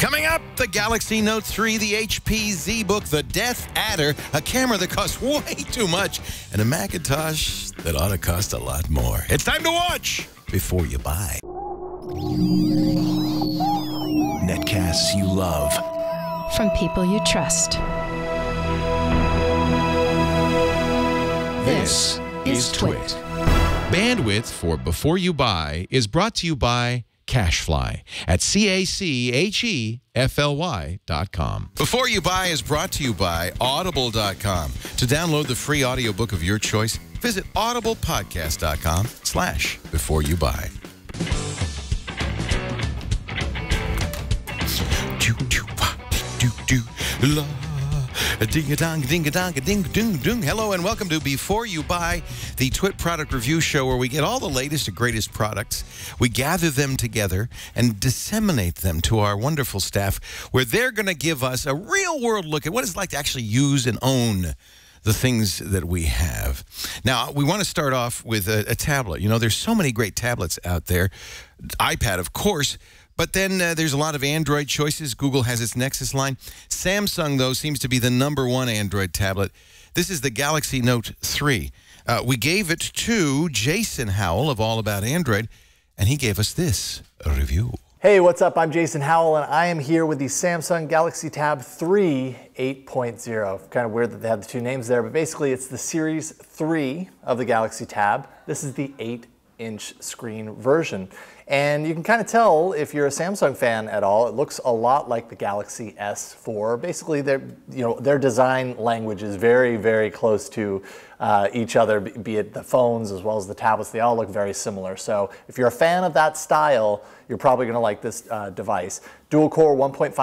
Coming up, the Galaxy Note 3, the HP ZBook, the Death Adder, a camera that costs way too much, and a Macintosh that ought to cost a lot more. It's time to watch before you buy. Netcasts you love. From people you trust. This is Twit. Bandwidth for Before You Buy is brought to you by CacheFly at C-A-C-H-E-F-L-Y dot com. Before You Buy is brought to you by Audible.com. To download the free audiobook of your choice, visit audiblepodcast.com slash before you buy. Do, do, do, do, la. Ding a dong, ding a dong, ding doong doong. Hello and welcome to Before You Buy, the Twit product review show where we get all the latest and greatest products. We gather them together and disseminate them to our wonderful staff, where they're going to give us a real world look at what it's like to actually use and own the things that we have. Now, we want to start off with a, a tablet. You know, there's so many great tablets out there. iPad, of course. But then uh, there's a lot of Android choices. Google has its Nexus line. Samsung, though, seems to be the number one Android tablet. This is the Galaxy Note 3. Uh, we gave it to Jason Howell of All About Android, and he gave us this review. Hey, what's up? I'm Jason Howell, and I am here with the Samsung Galaxy Tab 3 8.0. Kind of weird that they have the two names there, but basically it's the Series 3 of the Galaxy Tab. This is the 8 inch screen version. And you can kind of tell if you're a Samsung fan at all, it looks a lot like the Galaxy S4. Basically, their, you know, their design language is very, very close to uh, each other, be it the phones as well as the tablets. They all look very similar. So if you're a fan of that style, you're probably going to like this uh, device. Dual core 1.5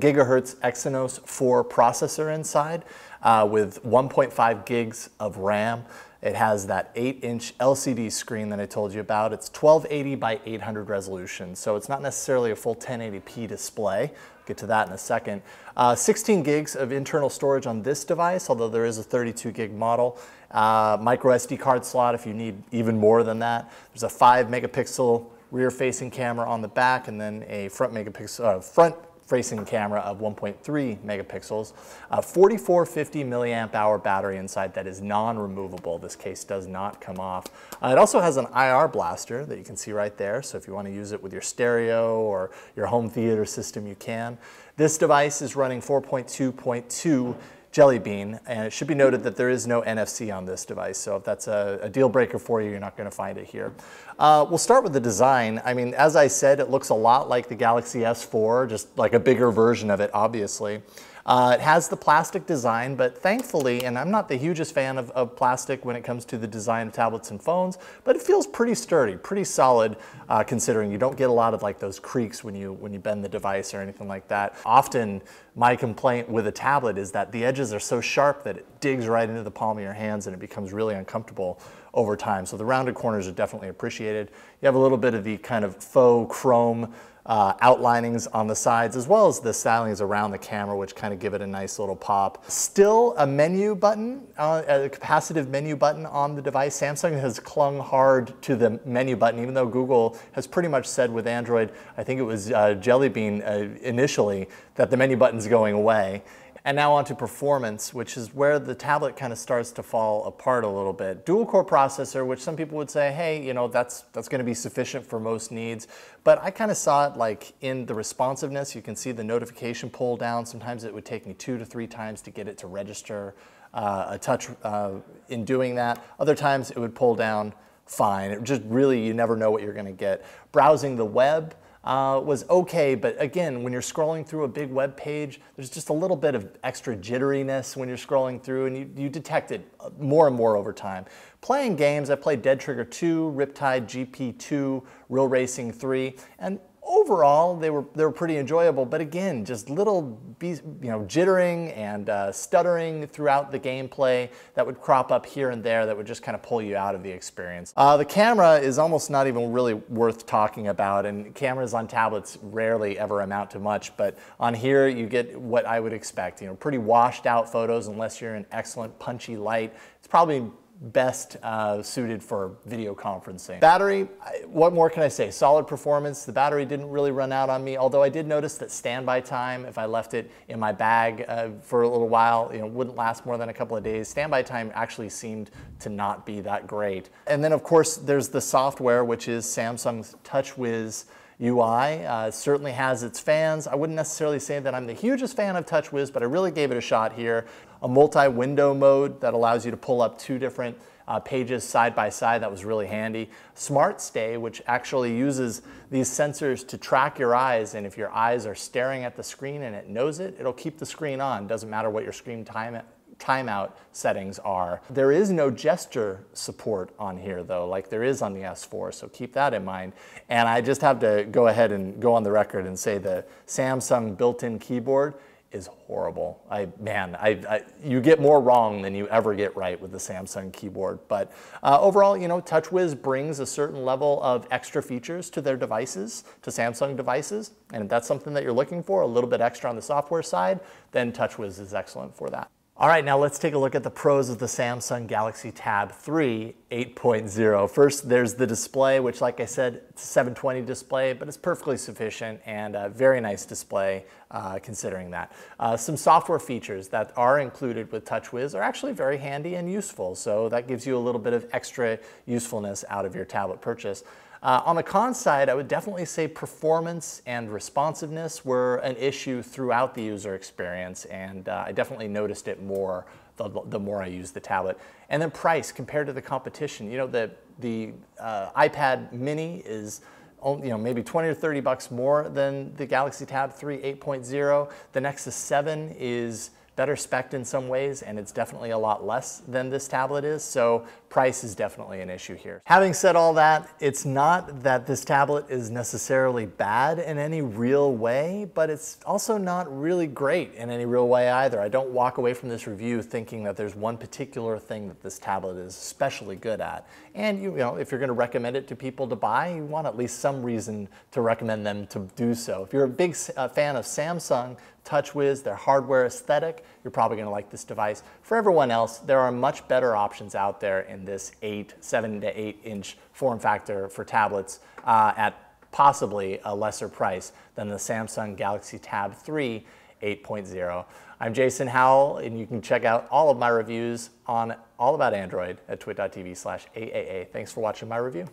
gigahertz Exynos 4 processor inside uh, with 1.5 gigs of RAM. It has that 8-inch LCD screen that I told you about. It's 1280 by 800 resolution, so it's not necessarily a full 1080p display. Get to that in a second. Uh, 16 gigs of internal storage on this device, although there is a 32 gig model. Uh, micro SD card slot if you need even more than that. There's a 5 megapixel rear-facing camera on the back, and then a front megapixel uh, front facing camera of 1.3 megapixels, a 4450 milliamp hour battery inside that is non-removable. This case does not come off. Uh, it also has an IR blaster that you can see right there. So if you want to use it with your stereo or your home theater system, you can. This device is running 4.2.2 Jelly Bean, and it should be noted that there is no NFC on this device, so if that's a, a deal breaker for you, you're not going to find it here. Uh, we'll start with the design. I mean, as I said, it looks a lot like the Galaxy S4, just like a bigger version of it, obviously. Uh, it has the plastic design, but thankfully, and I'm not the hugest fan of, of, plastic when it comes to the design of tablets and phones, but it feels pretty sturdy, pretty solid, uh, considering you don't get a lot of like those creaks when you when you bend the device or anything like that. Often, my complaint with a tablet is that the edges are so sharp that it digs right into the palm of your hands and it becomes really uncomfortable over time. So the rounded corners are definitely appreciated. You have a little bit of the kind of faux chrome uh, outlinings on the sides as well as the stylings around the camera which kind of give it a nice little pop. Still a menu button, uh, a capacitive menu button on the device. Samsung has clung hard to the menu button even though Google has pretty much said with Android, I think it was uh, Jelly Bean uh, initially, that the menu button's going away. And now onto performance, which is where the tablet kind of starts to fall apart a little bit. Dual core processor, which some people would say, hey, you know, that's, that's gonna be sufficient for most needs. But I kind of saw it like in the responsiveness, you can see the notification pull down. Sometimes it would take me two to three times to get it to register uh, a touch uh, in doing that. Other times it would pull down fine. It just really, you never know what you're gonna get. Browsing the web, uh, was okay, but again, when you're scrolling through a big web page, there's just a little bit of extra jitteriness when you're scrolling through, and you, you detect it more and more over time. Playing games, I played Dead Trigger 2, Riptide GP2, Real Racing 3, and overall, they were they were pretty enjoyable. But again, just little you know jittering and uh, stuttering throughout the gameplay that would crop up here and there that would just kind of pull you out of the experience. Uh, the camera is almost not even really worth talking about, and cameras on tablets rarely ever amount to much. But on here, you get what I would expect. You know, pretty washed out photos unless you're in excellent punchy light. It's probably best uh, suited for video conferencing. Battery, what more can I say? Solid performance. The battery didn't really run out on me, although I did notice that standby time, if I left it in my bag uh, for a little while, you know, wouldn't last more than a couple of days. Standby time actually seemed to not be that great. And then of course there's the software, which is Samsung's TouchWiz UI. Uh, certainly has its fans. I wouldn't necessarily say that I'm the hugest fan of TouchWiz, but I really gave it a shot here. A multi-window mode that allows you to pull up two different uh, pages side by side. That was really handy. Smart Stay, which actually uses these sensors to track your eyes, and if your eyes are staring at the screen and it knows it, it'll keep the screen on. Doesn't matter what your screen time timeout settings are. There is no gesture support on here though, like there is on the S4, so keep that in mind. And I just have to go ahead and go on the record and say the Samsung built-in keyboard is horrible. I man, I, I, you get more wrong than you ever get right with the Samsung keyboard. But uh, overall, you know, TouchWiz brings a certain level of extra features to their devices, to Samsung devices, and if that's something that you're looking for, a little bit extra on the software side, then TouchWiz is excellent for that. All right, now let's take a look at the pros of the Samsung Galaxy Tab 3 8.0. First, there's the display, which like I said, it's a 720 display, but it's perfectly sufficient and a very nice display uh, considering that. Uh, some software features that are included with TouchWiz are actually very handy and useful, so that gives you a little bit of extra usefulness out of your tablet purchase. Uh, on the con side, I would definitely say performance and responsiveness were an issue throughout the user experience, and uh, I definitely noticed it more the, the, more I used the tablet. And then price compared to the competition. You know, the, the uh, iPad mini is you know, maybe 20 or 30 bucks more than the Galaxy Tab 3 8.0. The Nexus 7 is better spec in some ways, and it's definitely a lot less than this tablet is, so price is definitely an issue here. Having said all that, it's not that this tablet is necessarily bad in any real way, but it's also not really great in any real way either. I don't walk away from this review thinking that there's one particular thing that this tablet is especially good at. And you, know, if you're gonna recommend it to people to buy, you want at least some reason to recommend them to do so. If you're a big uh, fan of Samsung, TouchWiz, their hardware aesthetic, you're probably gonna like this device. For everyone else, there are much better options out there in this eight, seven to eight inch form factor for tablets uh, at possibly a lesser price than the Samsung Galaxy Tab 3 8.0. I'm Jason Howell, and you can check out all of my reviews on All About Android at twit.tv slash AAA. Thanks for watching my review.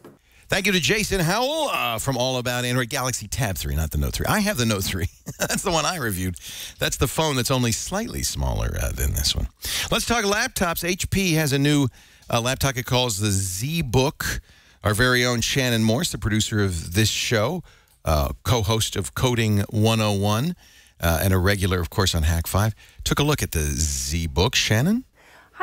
Thank you to Jason Howell uh, from All About Android Galaxy Tab 3, not the Note 3. I have the Note 3. that's the one I reviewed. That's the phone that's only slightly smaller uh, than this one. Let's talk laptops. HP has a new uh, laptop it calls the ZBook. Our very own Shannon Morse, the producer of this show, uh, co-host of Coding 101, uh, and a regular, of course, on Hak5, took a look at the ZBook. Shannon?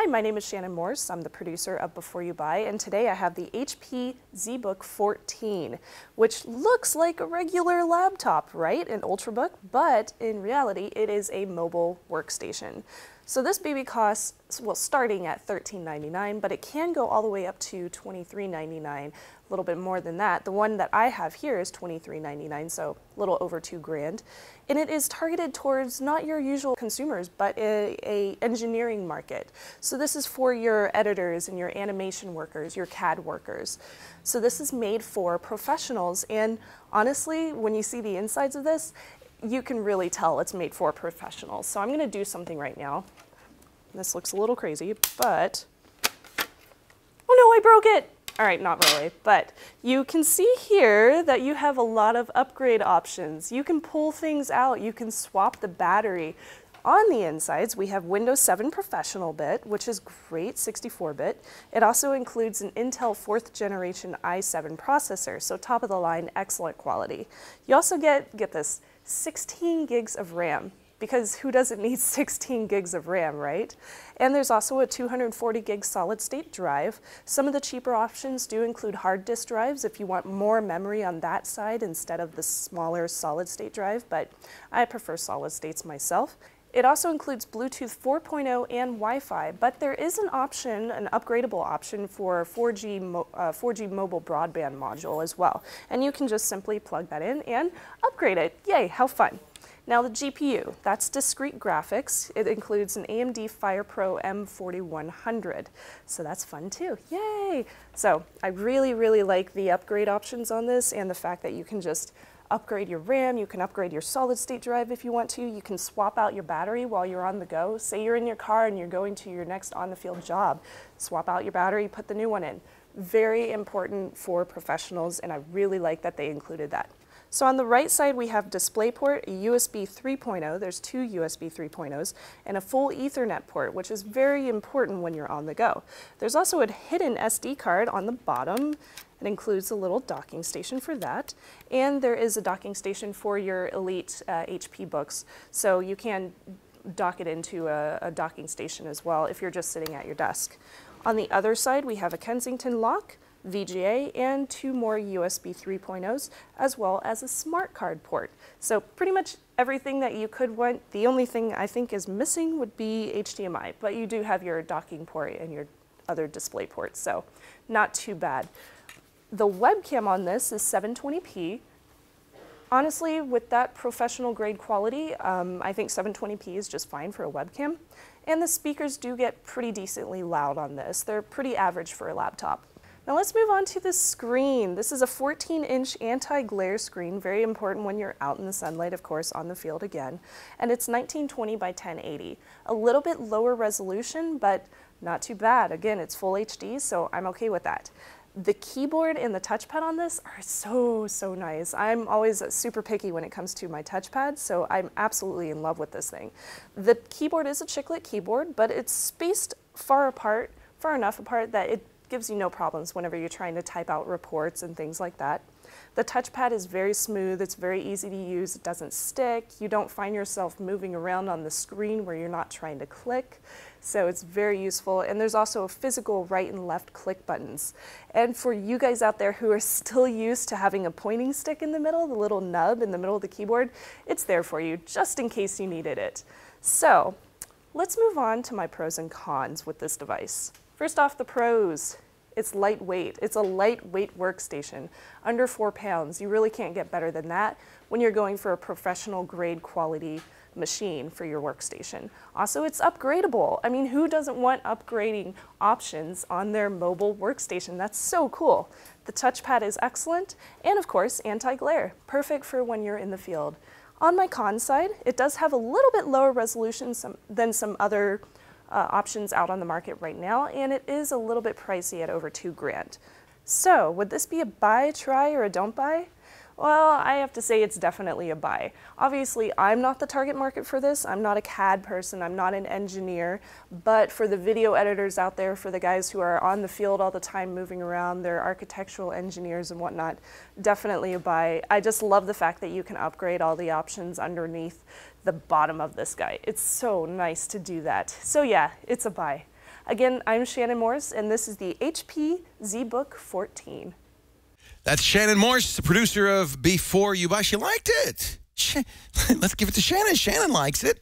Hi, my name is Shannon Morse. I'm the producer of Before You Buy, and today I have the HP ZBook 14, which looks like a regular laptop, right? An Ultrabook, but in reality, it is a mobile workstation. So this baby costs, well, starting at $13.99, but it can go all the way up to $23.99 a little bit more than that. The one that I have here is $23.99, so a little over two grand. And it is targeted towards not your usual consumers, but a, a, engineering market. So this is for your editors and your animation workers, your CAD workers. So this is made for professionals. And honestly, when you see the insides of this, you can really tell it's made for professionals. So I'm gonna do something right now. This looks a little crazy, but, oh no, I broke it. All right, not really, but you can see here that you have a lot of upgrade options. You can pull things out, you can swap the battery. On the insides, we have Windows 7 Professional bit, which is great, 64-bit. It also includes an Intel 4th generation i7 processor, so top of the line, excellent quality. You also get, get this, 16 gigs of RAM because who doesn't need 16 gigs of RAM, right? And there's also a 240 gig solid state drive. Some of the cheaper options do include hard disk drives if you want more memory on that side instead of the smaller solid state drive, but I prefer solid states myself. It also includes Bluetooth 4.0 and Wi-Fi, but there is an option, an upgradable option for 4G, mo uh, 4G mobile broadband module as well. And you can just simply plug that in and upgrade it. Yay, how fun. Now the GPU, that's discrete graphics. It includes an AMD FirePro M4100. So that's fun too, yay! So I really, really like the upgrade options on this and the fact that you can just upgrade your RAM, you can upgrade your solid state drive if you want to, you can swap out your battery while you're on the go. Say you're in your car and you're going to your next on the field job, swap out your battery, put the new one in. Very important for professionals and I really like that they included that. So on the right side, we have DisplayPort, a USB 3.0, there's two USB 3.0s, and a full Ethernet port, which is very important when you're on the go. There's also a hidden SD card on the bottom. It includes a little docking station for that. And there is a docking station for your Elite uh, HP books. So you can dock it into a, a docking station as well if you're just sitting at your desk. On the other side, we have a Kensington lock, VGA, and two more USB 3.0s, as well as a smart card port. So pretty much everything that you could want. The only thing I think is missing would be HDMI, but you do have your docking port and your other display ports, so not too bad. The webcam on this is 720p. Honestly, with that professional grade quality, um, I think 720p is just fine for a webcam. And the speakers do get pretty decently loud on this. They're pretty average for a laptop. Now let's move on to the screen. This is a 14 inch anti-glare screen, very important when you're out in the sunlight, of course, on the field again. And it's 1920 by 1080. A little bit lower resolution, but not too bad. Again, it's full HD, so I'm okay with that. The keyboard and the touchpad on this are so, so nice. I'm always super picky when it comes to my touchpad, so I'm absolutely in love with this thing. The keyboard is a chiclet keyboard, but it's spaced far apart, far enough apart that it gives you no problems whenever you're trying to type out reports and things like that. The touchpad is very smooth, it's very easy to use, it doesn't stick, you don't find yourself moving around on the screen where you're not trying to click, so it's very useful. And there's also a physical right and left click buttons. And for you guys out there who are still used to having a pointing stick in the middle, the little nub in the middle of the keyboard, it's there for you just in case you needed it. So let's move on to my pros and cons with this device. First off, the pros. It's lightweight. It's a lightweight workstation, under four pounds. You really can't get better than that when you're going for a professional grade quality machine for your workstation. Also, it's upgradable. I mean, who doesn't want upgrading options on their mobile workstation? That's so cool. The touchpad is excellent, and of course, anti-glare, perfect for when you're in the field. On my con side, it does have a little bit lower resolution some, than some other uh, options out on the market right now, and it is a little bit pricey at over two grand. So would this be a buy, try, or a don't buy? Well, I have to say it's definitely a buy. Obviously, I'm not the target market for this. I'm not a CAD person, I'm not an engineer, but for the video editors out there, for the guys who are on the field all the time moving around, they're architectural engineers and whatnot, definitely a buy. I just love the fact that you can upgrade all the options underneath the bottom of this guy. It's so nice to do that. So yeah, it's a buy. Again, I'm Shannon Morse, and this is the HP ZBook 14. That's Shannon Morse, the producer of Before You Buy. She liked it. Let's give it to Shannon. Shannon likes it.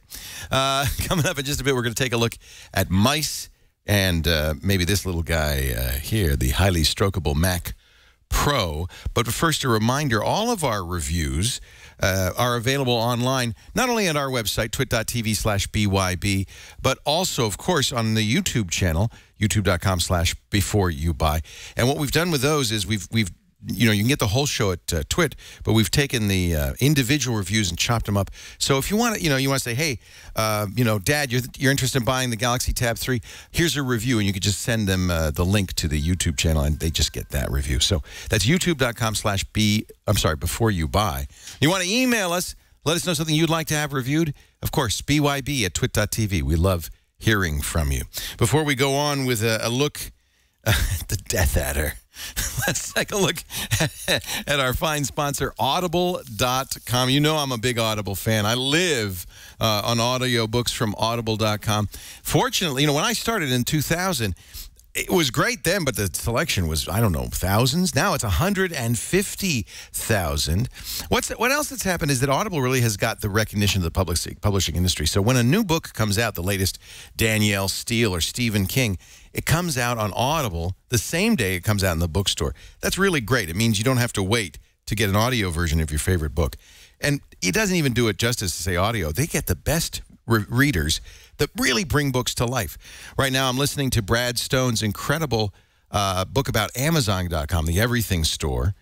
Uh, coming up in just a bit, we're going to take a look at mice and uh, maybe this little guy uh, here, the highly strokable Mac Pro. But first, a reminder all of our reviews uh, are available online, not only at our website, twit.tv slash BYB, but also, of course, on the YouTube channel, youtube.com slash before you buy. And what we've done with those is we've, we've you know, you can get the whole show at uh, Twit, but we've taken the uh, individual reviews and chopped them up. So if you want to, you know, you want to say, hey, uh, you know, Dad, you're, you're interested in buying the Galaxy Tab 3, here's a review, and you could just send them uh, the link to the YouTube channel, and they just get that review. So that's youtube.com slash B, I'm sorry, before you buy. You want to email us, let us know something you'd like to have reviewed. Of course, BYB at twit.tv. We love hearing from you. Before we go on with a, a look at the Death Adder. Let's take a look at our fine sponsor, Audible.com. You know I'm a big Audible fan. I live uh, on audiobooks from Audible.com. Fortunately, you know, when I started in 2000, it was great then, but the selection was, I don't know, thousands. Now it's 150,000. What's what else that's happened is that Audible really has got the recognition of the public, publishing industry. So when a new book comes out, the latest Danielle Steel or Stephen King, it comes out on Audible the same day it comes out in the bookstore. That's really great. It means you don't have to wait to get an audio version of your favorite book. And it doesn't even do it justice to say audio. They get the best re- readers that really bring books to life. Right now, I'm listening to Brad Stone's incredible uh, book about Amazon.com, the everything store.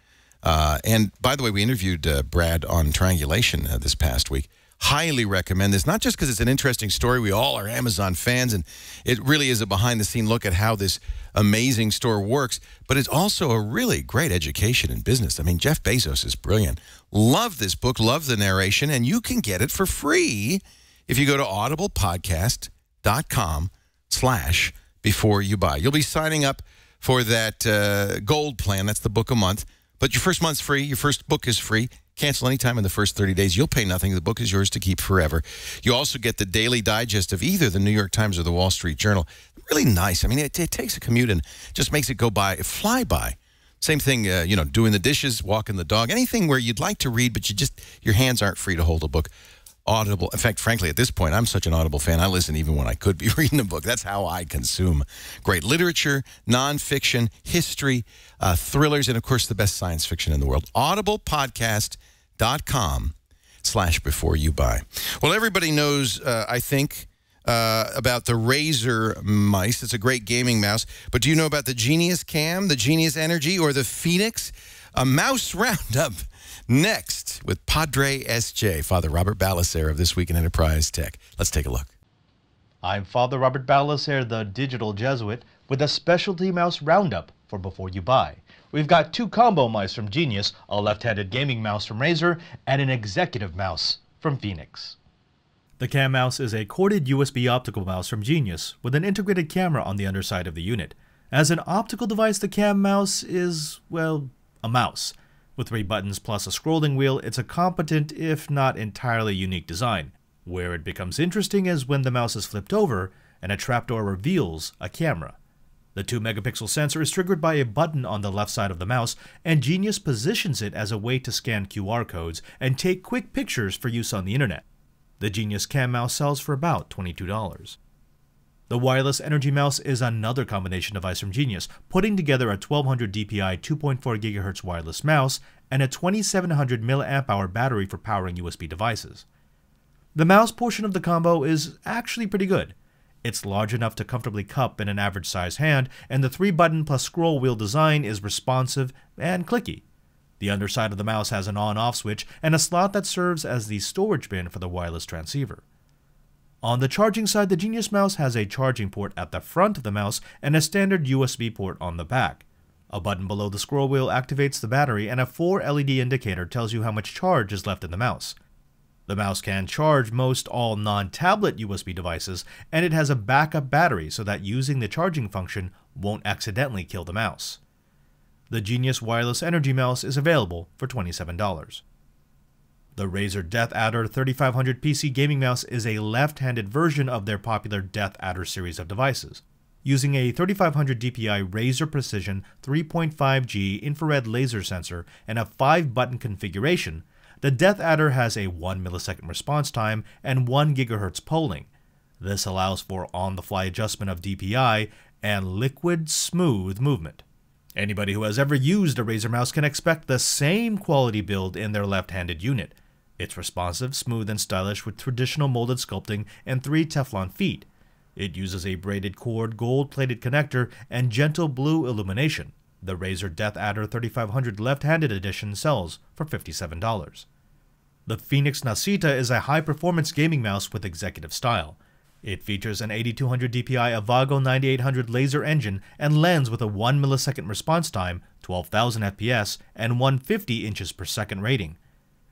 Uh, and by the way, we interviewed uh, Brad on Triangulation uh, this past week. Highly recommend this, not just because it's an interesting story. We all are Amazon fans, and it really is a behind the scene look at how this amazing store works, but it's also a really great education in business. I mean, Jeff Bezos is brilliant. Love this book, love the narration, and you can get it for free if you go to audiblepodcast.com slash before you buy. You'll be signing up for that uh, gold plan. That's the book a month. But your first month's free. Your first book is free. Cancel anytime in the first 30 days. You'll pay nothing. The book is yours to keep forever. You also get the daily digest of either the New York Times or the Wall Street Journal. Really nice. I mean, it, it takes a commute and just makes it go by, fly by. Same thing, uh, you know, doing the dishes, walking the dog, anything where you'd like to read, but you just, your hands aren't free to hold a book. Audible. In fact, frankly, at this point, I'm such an Audible fan. I listen even when I could be reading a book. That's how I consume great literature, nonfiction, history, uh, thrillers, and of course, the best science fiction in the world. Audiblepodcast.com slash before you buy. Well, everybody knows, uh, I think, uh, about the Razer mice. It's a great gaming mouse. But do you know about the Genius Cam, the Genius Energy, or the Phoenix? A mouse roundup next with Padre SJ, Father Robert Ballecer of This Week in Enterprise Tech. Let's take a look. I'm Father Robert Ballecer, the digital Jesuit, with a specialty mouse roundup for before you buy. We've got two combo mice from Genius, a left-handed gaming mouse from Razer, and an executive mouse from Phoenix. The Cam mouse is a corded USB optical mouse from Genius with an integrated camera on the underside of the unit. As an optical device, the Cam mouse is, well, a mouse. With three buttons plus a scrolling wheel, it's a competent, if not entirely unique design. Where it becomes interesting is when the mouse is flipped over and a trapdoor reveals a camera. The 2 megapixel sensor is triggered by a button on the left side of the mouse, and Genius positions it as a way to scan QR codes and take quick pictures for use on the internet. The Genius Cam mouse sells for about $22. The wireless energy mouse is another combination device from Genius, putting together a 1200 DPI 2.4 GHz wireless mouse and a 2700 mAh battery for powering USB devices. The mouse portion of the combo is actually pretty good. It's large enough to comfortably cup in an average sized hand, and the 3 button plus scroll wheel design is responsive and clicky. The underside of the mouse has an on off switch and a slot that serves as the storage bin for the wireless transceiver. On the charging side, the Genius Mouse has a charging port at the front of the mouse and a standard USB port on the back. A button below the scroll wheel activates the battery and a 4 LED indicator tells you how much charge is left in the mouse. The mouse can charge most all non-tablet USB devices, and it has a backup battery so that using the charging function won't accidentally kill the mouse. The Genius Wireless Energy Mouse is available for $27. The Razer Death Adder 3500 PC gaming mouse is a left-handed version of their popular Death Adder series of devices. Using a 3500 DPI Razer Precision 3.5G infrared laser sensor and a 5-button configuration, the Death Adder has a 1 millisecond response time and 1 GHz polling. This allows for on-the-fly adjustment of DPI and liquid smooth movement. Anybody who has ever used a Razer mouse can expect the same quality build in their left-handed unit. It's responsive, smooth, and stylish with traditional molded sculpting and three Teflon feet. It uses a braided cord, gold-plated connector, and gentle blue illumination. The Razer Death Adder 3500 left-handed edition sells for $57. The Feenix Nascita is a high-performance gaming mouse with executive style. It features an 8200 DPI Avago 9800 laser engine and lens with a 1 millisecond response time, 12,000 FPS, and 150 inches per second rating.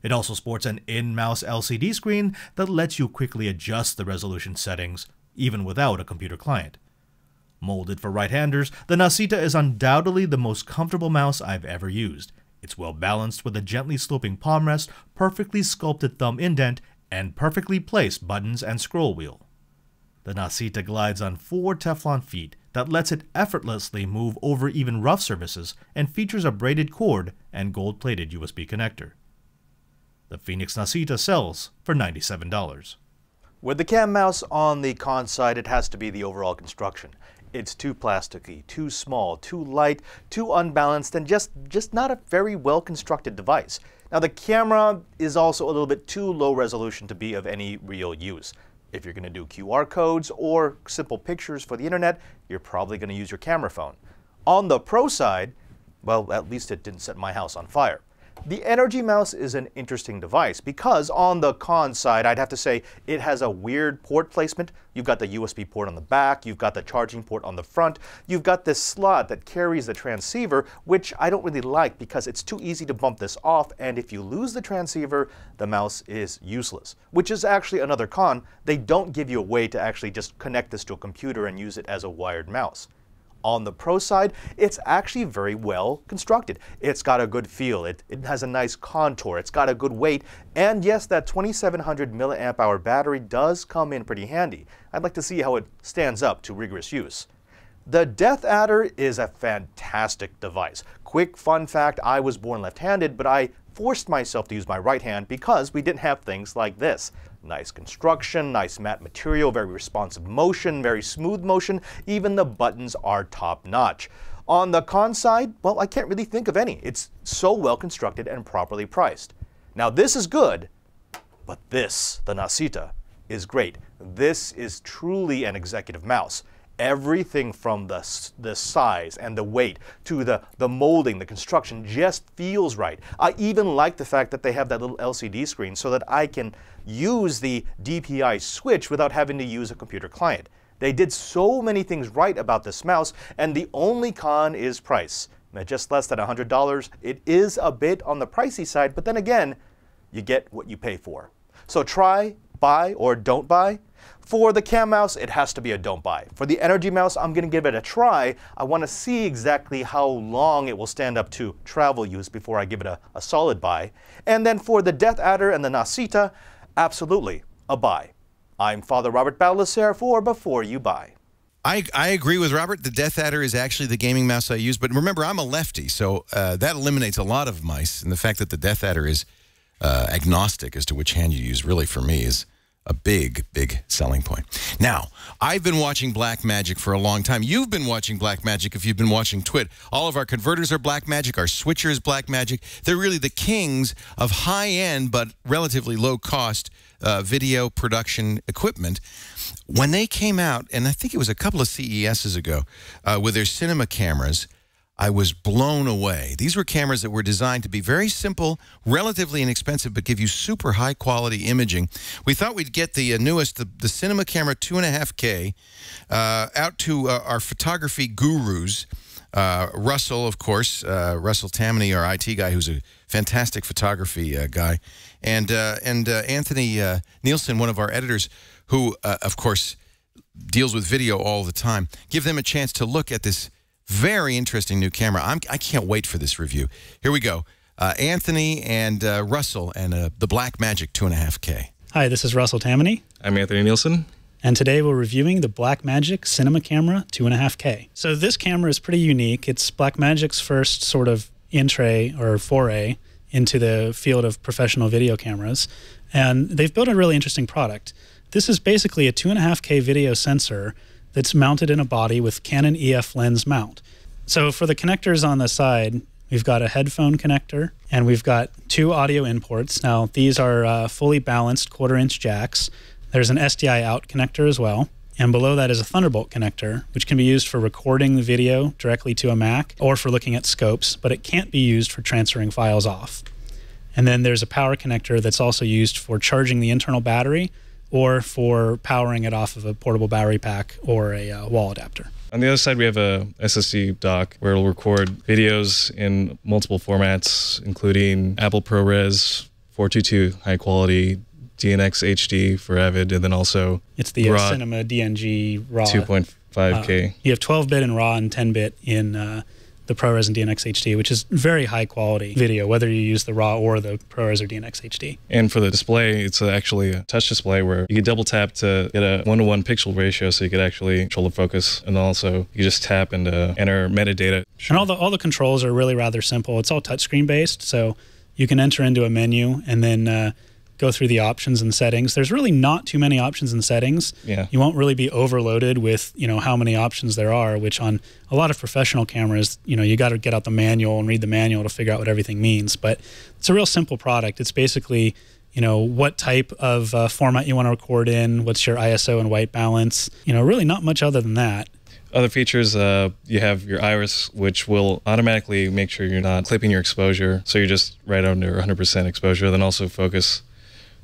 It also sports an in-mouse LCD screen that lets you quickly adjust the resolution settings, even without a computer client. Molded for right-handers, the Nascita is undoubtedly the most comfortable mouse I've ever used. It's well balanced with a gently sloping palm rest, perfectly sculpted thumb indent, and perfectly placed buttons and scroll wheel. The Nascita glides on four Teflon feet that lets it effortlessly move over even rough surfaces and features a braided cord and gold-plated USB connector. The Feenix Nascita sells for $97. With the cam mouse on the con side, it has to be the overall construction. It's too plasticky, too small, too light, too unbalanced, and just, just not a very well constructed device. Now, the camera is also a little bit too low resolution to be of any real use. If you're going to do QR codes or simple pictures for the internet, you're probably going to use your camera phone. On the pro side, well, at least it didn't set my house on fire. The Energy Mouse is an interesting device because on the con side, I'd have to say it has a weird port placement. You've got the USB port on the back, you've got the charging port on the front, you've got this slot that carries the transceiver, which I don't really like because it's too easy to bump this off, and if you lose the transceiver, the mouse is useless, which is actually another con. They don't give you a way to actually just connect this to a computer and use it as a wired mouse. On the Pro side, it's actually very well constructed. It's got a good feel, it, it has a nice contour, it's got a good weight, and yes, that 2700 milliamp hour battery does come in pretty handy. I'd like to see how it stands up to rigorous use. The Death Adder is a fantastic device. Quick fun fact, I was born left-handed, but I forced myself to use my right hand because we didn't have things like this. Nice construction, nice matte material, very responsive motion, very smooth motion, even the buttons are top notch. On the con side, well, I can't really think of any. It's so well constructed and properly priced. Now this is good, but this, the Nascita, is great. This is truly an executive mouse everything from the, the size and the weight to the, the molding, the construction just feels right. I even like the fact that they have that little LCD screen so that I can use the DPI switch without having to use a computer client. They did so many things right about this mouse, and the only con is price. At just less than $100, it is a bit on the pricey side, but then again, you get what you pay for. So try, buy, or don't buy. For the cam mouse, it has to be a don't buy. For the energy mouse, I'm going to give it a try. I want to see exactly how long it will stand up to travel use before I give it a, a solid buy. And then for the Death Adder and the Nascita, absolutely a buy. I'm Father Robert Ballecer for Before You Buy. I, I agree with Robert. The Death Adder is actually the gaming mouse I use. But remember, I'm a lefty, so uh, that eliminates a lot of mice. And the fact that the Death Adder is uh, agnostic as to which hand you use really for me is a big, big selling point. Now, I've been watching Blackmagic for a long time. You've been watching Blackmagic if you've been watching Twit. All of our converters are Blackmagic, our switchers Blackmagic. They're really the kings of high-end but relatively low-cost uh, video production equipment. When they came out, and I think it was a couple of CESs ago, uh, with their cinema cameras, I was blown away. These were cameras that were designed to be very simple, relatively inexpensive, but give you super high quality imaging. We thought we'd get the uh, newest, the, the Cinema Camera 2.5K, uh, out to uh, our photography gurus. Uh, Russell, of course, uh, Russell Tammany, our IT guy, who's a fantastic photography uh, guy, and and Anthony Nielsen, one of our editors, who, of course, deals with video all the time. Give them a chance to look at this very interesting new camera. I'm, I can't wait for this review. Here we go. Uh, Anthony and uh, Russell and uh, the Blackmagic 2.5K. Hi, this is Russell Tammany. I'm Anthony Nielsen. And today we're reviewing the Blackmagic Cinema Camera 2.5K. So this camera is pretty unique. It's Blackmagic's first sort of entree or foray into the field of professional video cameras. And they've built a really interesting product. This is basically a 2.5K video sensor that's mounted in a body with Canon EF lens mount. So for the connectors on the side, we've got a headphone connector and we've got two audio imports. Now these are uh, fully balanced quarter inch jacks. There's an SDI out connector as well. And below that is a Thunderbolt connector, which can be used for recording the video directly to a Mac or for looking at scopes, but it can't be used for transferring files off. And then there's a power connector that's also used for charging the internal battery or for powering it off of a portable battery pack or a uh, wall adapter. On the other side, we have a SSD dock where it'll record videos in multiple formats, including Apple ProRes, 422 high quality, DNX HD for Avid, and then also it's the uh, Cinema DNG RAW 2.5K. Uh, you have 12 bit in RAW and 10 bit in uh, the ProRes and DNxHD, which is very high quality video, whether you use the RAW or the ProRes or DNxHD. And for the display, it's actually a touch display where you can double tap to get a one to one pixel ratio, so you could actually control the focus, and also you just tap and uh, enter metadata. And all the all the controls are really rather simple. It's all touchscreen based, so you can enter into a menu and then. Uh, go through the options and settings. There's really not too many options and settings. Yeah. You won't really be overloaded with, you know, how many options there are, which on a lot of professional cameras, you know, you got to get out the manual and read the manual to figure out what everything means. But it's a real simple product. It's basically, you know, what type of uh, format you want to record in, what's your ISO and white balance, you know, really not much other than that. Other features, uh, you have your iris, which will automatically make sure you're not clipping your exposure. So you're just right under 100% exposure. Then also focus,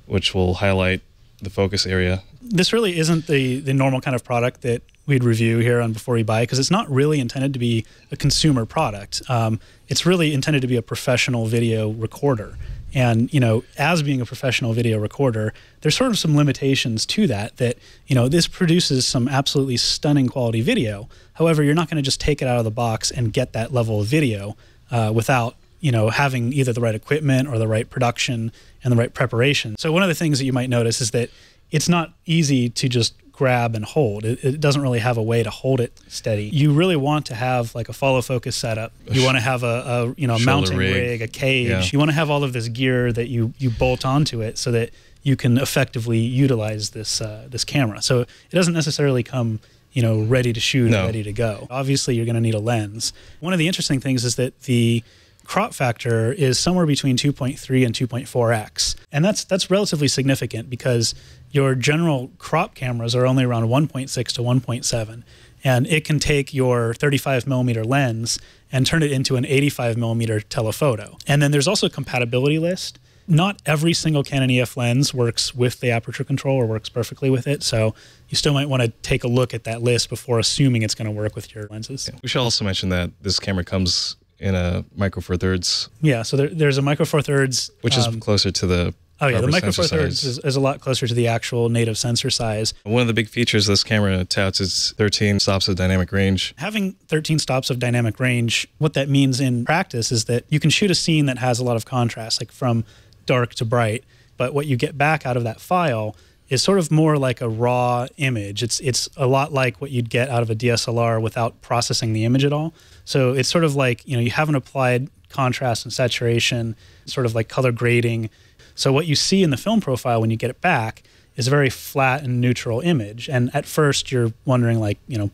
which will highlight the focus area. This really isn't the, the normal kind of product that we'd review here on Before You Buy because it's not really intended to be a consumer product. Um, it's really intended to be a professional video recorder. And, you know, as being a professional video recorder, there's sort of some limitations to that, that, you know, this produces some absolutely stunning quality video. However, you're not going to just take it out of the box and get that level of video uh, without, you know, having either the right equipment or the right production and the right preparation. So one of the things that you might notice is that it's not easy to just grab and hold. It, it, doesn't really have a way to hold it steady. You really want to have like a follow focus setup. You want to have a, a you know a mounting rig. rig. a cage. Yeah. You want to have all of this gear that you you bolt onto it so that you can effectively utilize this uh, this camera. So it doesn't necessarily come you know ready to shoot no. ready to go. Obviously, you're going to need a lens. One of the interesting things is that the crop factor is somewhere between 2.3 and 2.4x. And that's that's relatively significant because your general crop cameras are only around 1.6 to 1.7 and it can take your 35 millimeter lens and turn it into an 85 millimeter telephoto. And then there's also a compatibility list. Not every single Canon EF lens works with the aperture control or works perfectly with it. So you still might want to take a look at that list before assuming it's going to work with your lenses. We should also mention that this camera comes in a micro four thirds. Yeah, so there, there's a micro four thirds, which is um, closer to the. Oh yeah, the micro four thirds is, is, a lot closer to the actual native sensor size. One of the big features this camera touts is 13 stops of dynamic range. Having 13 stops of dynamic range, what that means in practice is that you can shoot a scene that has a lot of contrast, like from dark to bright, but what you get back out of that file is sort of more like a raw image. It's it's a lot like what you'd get out of a DSLR without processing the image at all. So it's sort of like, you know, you haven't applied contrast and saturation, sort of like color grading. So what you see in the film profile when you get it back is a very flat and neutral image. And at first you're wondering like, you know,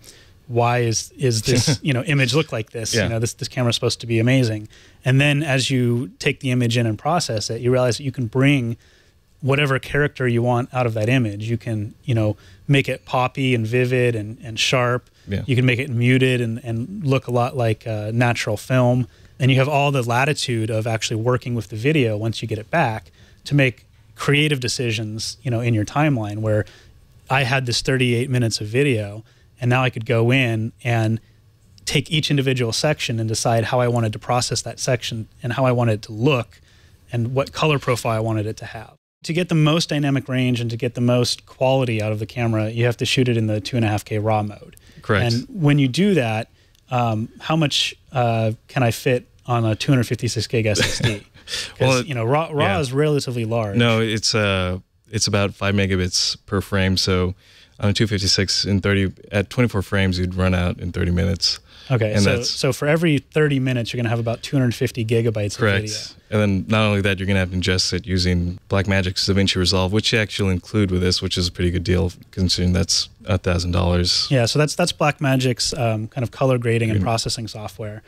why is is this, you know, image look like this? Yeah. You know, this this camera's supposed to be amazing. And then as you take the image in and process it, you realize that you can bring whatever character you want out of that image. You can, you know, make it poppy and vivid and, and sharp. Yeah. You can make it muted and, and look a lot like uh, natural film. And you have all the latitude of actually working with the video once you get it back to make creative decisions, you know, in your timeline where I had this 38 minutes of video and now I could go in and take each individual section and decide how I wanted to process that section and how I wanted it to look and what color profile I wanted it to have to get the most dynamic range and to get the most quality out of the camera, you have to shoot it in the two and a half K RAW mode. Correct. And when you do that, um, how much uh, can I fit on a 256 gig SSD? well, you know, RAW, RAW yeah. is relatively large. No, it's uh, it's about five megabits per frame. So on a 256 in 30 at 24 frames, you'd run out in 30 minutes. Okay, and so so for every 30 minutes, you're going to have about 250 gigabytes correct. of video. And then not only that, you're going to have to ingest it using Blackmagic's DaVinci Resolve, which you actually include with this, which is a pretty good deal considering that's a thousand dollars. Yeah, so that's that's Blackmagic's um, kind of color grading and processing software.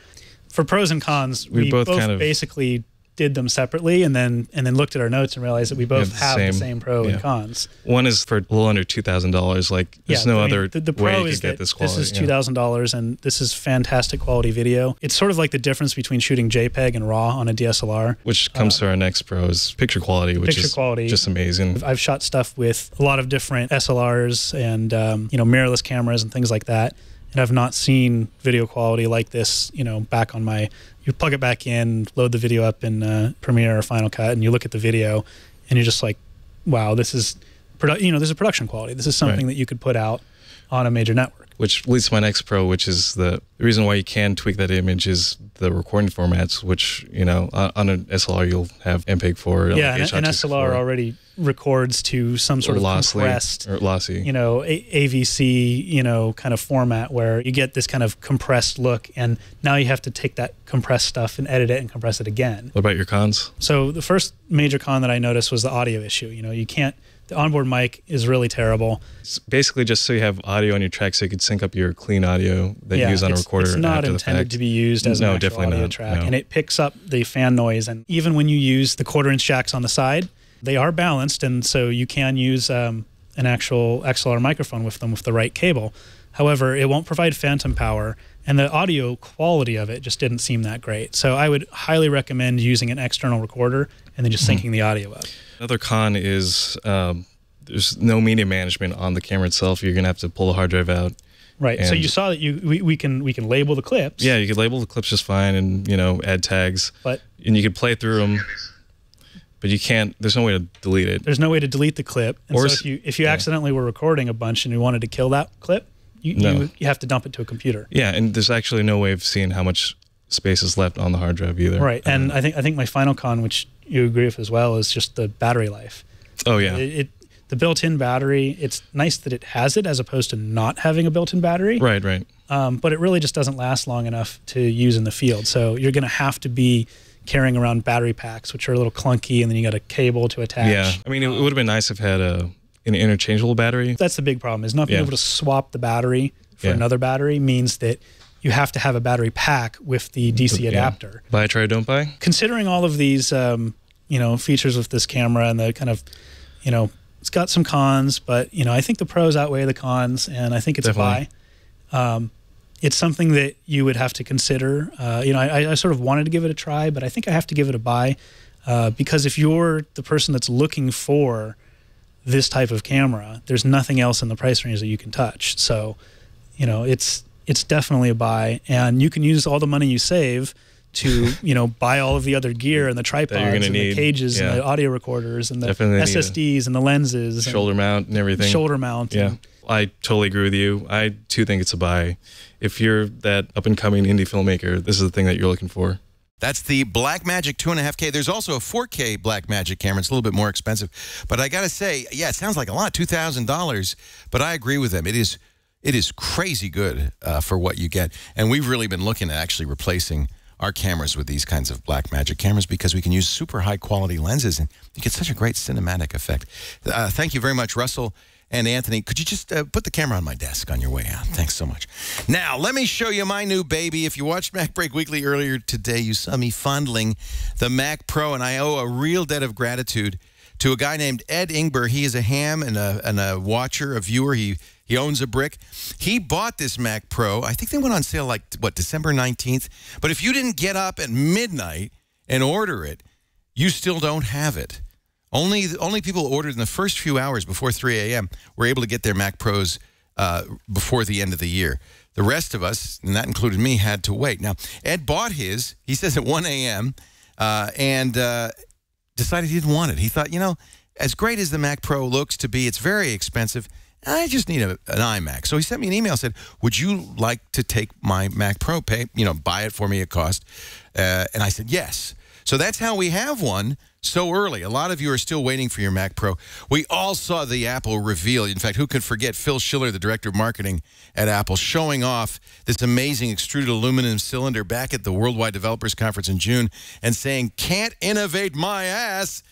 For pros and cons, we, we both, both kind of basically did them separately and then and then looked at our notes and realized that we both have, the, have same, the same pro yeah. and cons. One is for a little under two thousand dollars. Like there's yeah, no I mean, other the, the way you could get this quality. This is two thousand dollars and this is fantastic quality video. It's sort of like the difference between shooting JPEG and RAW on a DSLR. Which comes uh, to our next pro is picture quality, which picture is quality. just amazing. I've shot stuff with a lot of different SLRs and um, you know mirrorless cameras and things like that and I've not seen video quality like this, you know, back on my you plug it back in, load the video up in uh, Premiere or Final Cut, and you look at the video, and you're just like, wow, this is, produ- you know, this is production quality. This is something right. that you could put out on a major network. Which leads to my next pro, which is the, the reason why you can tweak that image is the recording formats, which, you know, on, on an SLR, you'll have MPEG 4. yeah, like an, an SLR already records to some sort or of lossy, compressed, or lossy. you know, a- AVC, you know, kind of format where you get this kind of compressed look, and now you have to take that compressed stuff and edit it and compress it again. What about your cons? So the first major con that I noticed was the audio issue. You know, you can't. The onboard mic is really terrible. It's basically just so you have audio on your track so you could sync up your clean audio that you use on a recorder It's not intended to be used as no, an actual audio not, track, no. and it picks up the fan noise. And even when you use the quarter inch jacks on the side, they are balanced, and so you can use um, an actual XLR microphone with them with the right cable. However, it won't provide phantom power, and the audio quality of it just didn't seem that great. So I would highly recommend using an external recorder and then just Mm-hmm. syncing the audio up. Another con is um, there's no media management on the camera itself. You're gonna have to pull the hard drive out. Right. so you saw that you we, we can we can label the clips. Yeah, you could label the clips just fine, and you know add tags, But and you could play through them. But you can't. There's no way to delete it. there's no way to delete the clip. And Or so if you if you yeah. accidentally were recording a bunch and you wanted to kill that clip, you, No. you you have to dump it to a computer. Yeah, and there's actually no way of seeing how much space is left on the hard drive either. Right. And Uh, I think I think my final con, which you agree with as well, is just the battery life. oh yeah, It, it the built-in battery. It's nice that it has it as opposed to not having a built-in battery. right, right. Um, but it really just doesn't last long enough to use in the field. So you're going to have to be carrying around battery packs, which are a little clunky, and then you got a cable to attach. Yeah, I mean, it, would have been nice if it had a an interchangeable battery. That's the big problem is not being Yeah. able to swap the battery for Yeah. another battery means that you have to have a battery pack with the DC Yeah. adapter. Buy, try, don't buy. Considering all of these, um, you know, features with this camera and the kind of, you know, it's got some cons, but you know, I think the pros outweigh the cons, and I think it's Definitely. a buy. Um, it's something that you would have to consider. Uh, you know, I, I sort of wanted to give it a try, but I think I have to give it a buy uh, because if you're the person that's looking for this type of camera, there's nothing else in the price range that you can touch. So, you know, it's it's definitely a buy, and you can use all the money you save to you know buy all of the other gear and the tripods gonna and the need, cages and the audio recorders and the Definitely SSDs and the lenses, and Shoulder mount and everything. shoulder mount. Yeah, I totally agree with you. I too think it's a buy. If you're that up and coming indie filmmaker, this is the thing that you're looking for. That's the Blackmagic 2.5K. There's also a 4K Blackmagic camera. It's a little bit more expensive. But I got to say, yeah, it sounds like a lot, $2,000. But I agree with them. It is it is crazy good uh, for what you get. And we've really been looking at actually replacing our cameras with these kinds of Blackmagic cameras because we can use super high quality lenses and you get such a great cinematic effect. Uh, thank you very much, Russell. And Anthony, could you just uh, put the camera on my desk on your way out? Thanks so much. Now, let me show you my new baby. If you watched MacBreak Weekly earlier today, you saw me fondling the Mac Pro, and I owe a real debt of gratitude to a guy named Ed Ingber. He is a ham and a, and a watcher, a viewer. He he owns a brick. He bought this Mac Pro. I think they went on sale like what December 19th. But if you didn't get up at midnight and order it, you still don't have it. Only only people ordered in the first few hours before 3 a.m. were able to get their Mac Pros uh, before the end of the year. The rest of us, and that included me, had to wait. Now, Ed bought his, he says at 1 a.m., uh, and uh, decided he didn't want it. He thought, you know, as great as the Mac Pro looks to be, it's very expensive. I just need a, an iMac. So he sent me an email said, "Would you like to take my Mac Pro? Pay, you know, buy it for me at cost." Uh, and I said, "Yes." So that's how we have one so early. A lot of you are still waiting for your Mac Pro. We all saw the Apple reveal. In fact, who could forget Phil Schiller, the director of marketing at Apple, showing off this amazing extruded aluminum cylinder back at the Worldwide Developers Conference in June and saying, "Can't innovate my ass."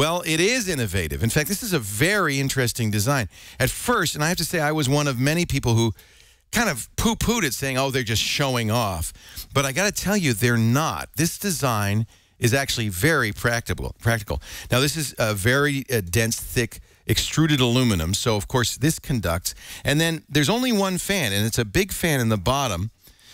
Well, it is innovative. In fact, this is a very interesting design. At first, and I have to say, I was one of many people who kind of poo pooed it, saying, oh, they're just showing off. But I got to tell you, they're not. This design is actually very practical. Practical. Now, this is a very uh, dense, thick, extruded aluminum. So, of course, this conducts. And then there's only one fan, and it's a big fan in the bottom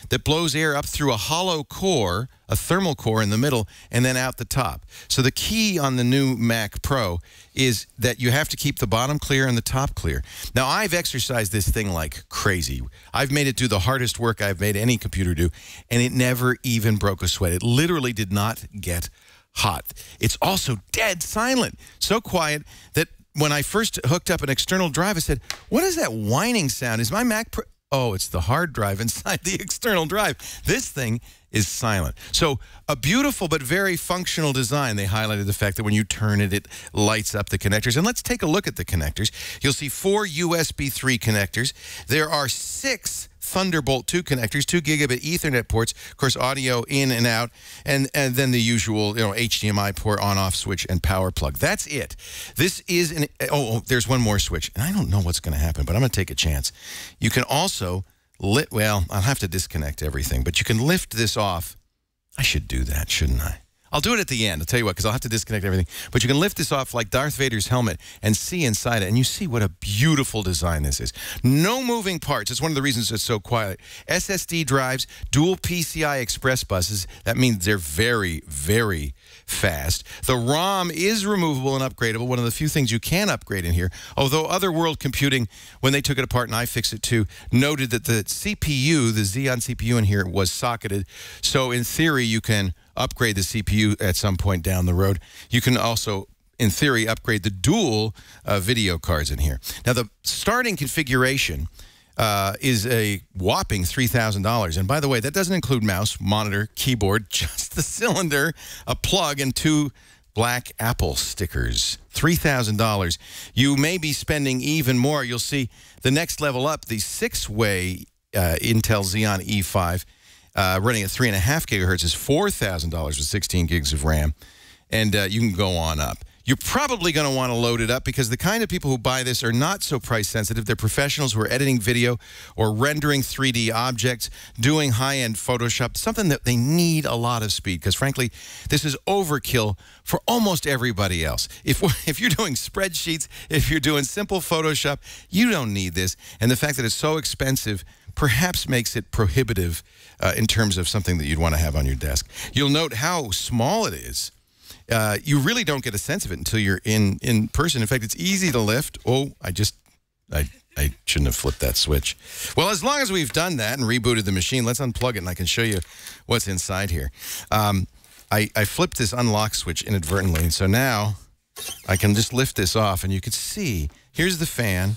that blows air up through a hollow core, a thermal core in the middle, and then out the top. So the key on the new Mac Pro is that you have to keep the bottom clear and the top clear. Now, I've exercised this thing like crazy. I've made it do the hardest work I've made any computer do, and it never even broke a sweat. It literally did not get hot. It's also dead silent. So quiet that when I first hooked up an external drive, I said, "What is that whining sound? Is my Mac Pro?" Oh, it's the hard drive inside the external drive. This thing is silent. So, a beautiful but very functional design. They highlighted the fact that when you turn it, it lights up the connectors. And let's take a look at the connectors. You'll see four USB 3 connectors. There are six Thunderbolt 2 connectors, two gigabit Ethernet ports, of course, audio in and out, and, and then the usual, you know, HDMI port on off switch and power plug. That's it. This is an, oh, oh there's one more switch, and I don't know what's going to happen, but I'm going to take a chance. You can also lit, well, I'll have to disconnect everything, but you can lift this off. I should do that, shouldn't I? I'll do it at the end. I'll tell you what, because I'll have to disconnect everything. But you can lift this off like Darth Vader's helmet and see inside it. And you see what a beautiful design this is. No moving parts. It's one of the reasons it's so quiet. SSD drives, dual PCI Express buses. That means they're very, very fast. The ROM is removable and upgradable. One of the few things you can upgrade in here. Although Other World Computing, when they took it apart and iFixit too, noted that the CPU, the Xeon CPU in here, was socketed. So in theory, you can upgrade the CPU at some point down the road. You can also in theory, upgrade the dual uh, video cards in here. Now, the starting configuration uh, is a whopping $3,000. And by the way, that doesn't include mouse, monitor, keyboard, just the cylinder, a plug, and two black Apple stickers. $3,000. You may be spending even more. You'll see the next level up, the six-way uh, Intel Xeon E5 uh, running at 3.5 gigahertz is $4,000 with 16 gigs of RAM. And uh, you can go on up. You're probably going to want to load it up because the kind of people who buy this are not so price sensitive. They're professionals who are editing video or rendering 3D objects, doing high end Photoshop, something that they need a lot of speed because, frankly, this is overkill for almost everybody else. If, if you're doing spreadsheets, if you're doing simple Photoshop, you don't need this. And the fact that it's so expensive perhaps makes it prohibitive uh, in terms of something that you'd want to have on your desk. You'll note how small it is uh, you really don't get a sense of it until you're in in person. In fact, it's easy to lift. Oh, I just I I shouldn't have flipped that switch. Well, as long as we've done that and rebooted the machine, let's unplug it and I can show you what's inside here. Um, I, I flipped this unlock switch inadvertently, and so now I can just lift this off, and you can see here's the fan,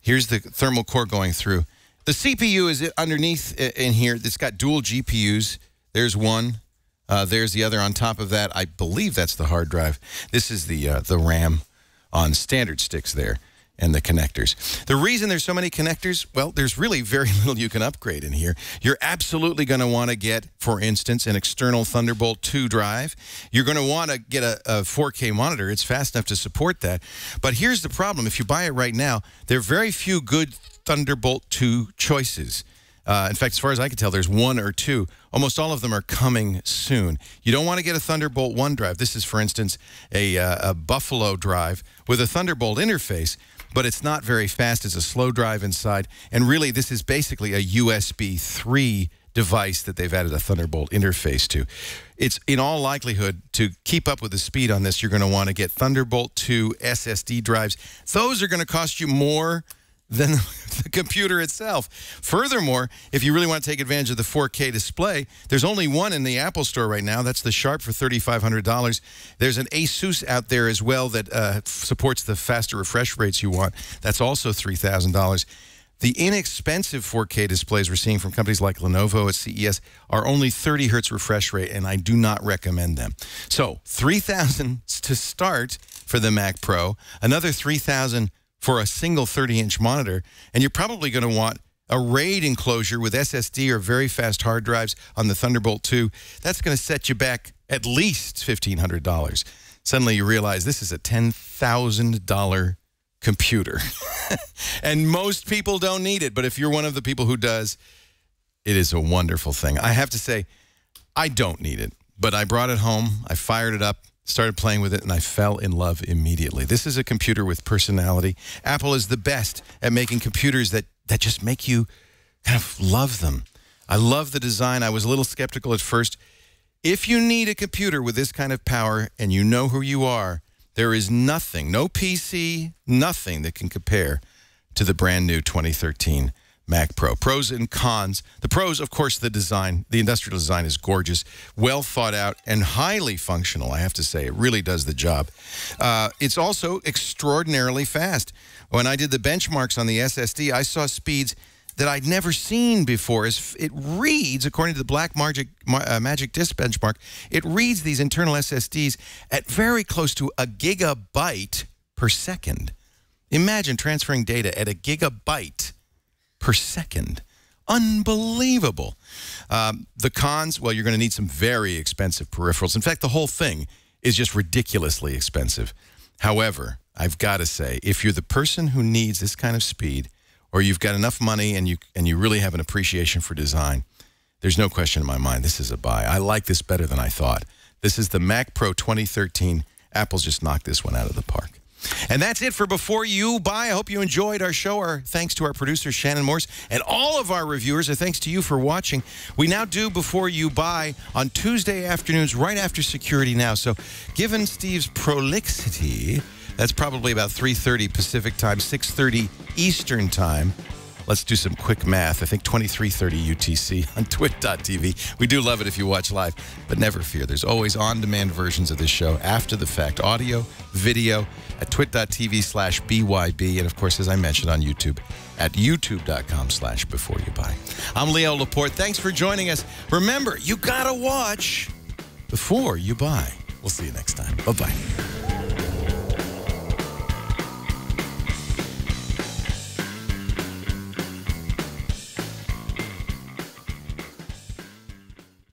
here's the thermal core going through. The CPU is underneath in here. It's got dual GPUs. There's one. Uh, there's the other on top of that. I believe that's the hard drive. This is the uh, the RAM on standard sticks there and the connectors. The reason there's so many connectors, well, there's really very little you can upgrade in here. You're absolutely going to want to get, for instance, an external Thunderbolt 2 drive. You're going to want to get a, a 4K monitor. It's fast enough to support that. But here's the problem. If you buy it right now, there are very few good Thunderbolt 2 choices. Uh, in fact, as far as I can tell, there's one or two. Almost all of them are coming soon. You don't want to get a Thunderbolt 1 drive. This is, for instance, a, uh, a Buffalo drive with a Thunderbolt interface, but it's not very fast. It's a slow drive inside. And really, this is basically a USB 3 device that they've added a Thunderbolt interface to. It's in all likelihood to keep up with the speed on this, you're going to want to get Thunderbolt 2 SSD drives. Those are going to cost you more than the computer itself. Furthermore, if you really want to take advantage of the 4K display, there's only one in the Apple Store right now. That's the Sharp for $3,500. There's an Asus out there as well that uh, supports the faster refresh rates you want. That's also $3,000. The inexpensive 4K displays we're seeing from companies like Lenovo at CES are only 30 hertz refresh rate, and I do not recommend them. So 3000 to start for the Mac Pro, another 3000 for a single 30-inch monitor, and you're probably going to want a RAID enclosure with SSD or very fast hard drives on the Thunderbolt 2. That's going to set you back at least $1,500. Suddenly you realize this is a $10,000 computer. and most people don't need it, but if you're one of the people who does, it is a wonderful thing. I have to say, I don't need it, but I brought it home. I fired it up started playing with it, and I fell in love immediately. This is a computer with personality. Apple is the best at making computers that, that just make you kind of love them. I love the design. I was a little skeptical at first. If you need a computer with this kind of power and you know who you are, there is nothing, no PC, nothing that can compare to the brand new 2013 Mac Pro. Pros and cons. The pros, of course, the design. The industrial design is gorgeous, well thought out, and highly functional. I have to say, it really does the job. Uh, it's also extraordinarily fast. When I did the benchmarks on the SSD, I saw speeds that I'd never seen before. It reads, according to the Blackmagic, uh, Magic Disk benchmark, it reads these internal SSDs at very close to a gigabyte per second. Imagine transferring data at a gigabyte per second. Unbelievable. Um, the cons, well, you're going to need some very expensive peripherals. In fact, the whole thing is just ridiculously expensive. However, I've got to say, if you're the person who needs this kind of speed, or you've got enough money and you and you really have an appreciation for design, there's no question in my mind this is a buy. I like this better than I thought. This is the Mac Pro 2013. Apple's just knocked this one out of the park. And that's it for Before You Buy. I hope you enjoyed our show. Our thanks to our producer, Shannon Morse, and all of our reviewers. Our thanks to you for watching. We now do Before You Buy on Tuesday afternoons, right after Security Now. So given Steve's prolixity, that's probably about 3.30 Pacific time, 6.30 Eastern time. Let's do some quick math. I think 2330 UTC on twit.tv. We do love it if you watch live, but never fear. There's always on-demand versions of this show after the fact, audio, video at twit.tv slash BYB. And of course, as I mentioned on YouTube, at youtube.com slash before you buy. I'm Leo Laporte. Thanks for joining us. Remember, you got to watch before you buy. We'll see you next time. Bye-bye.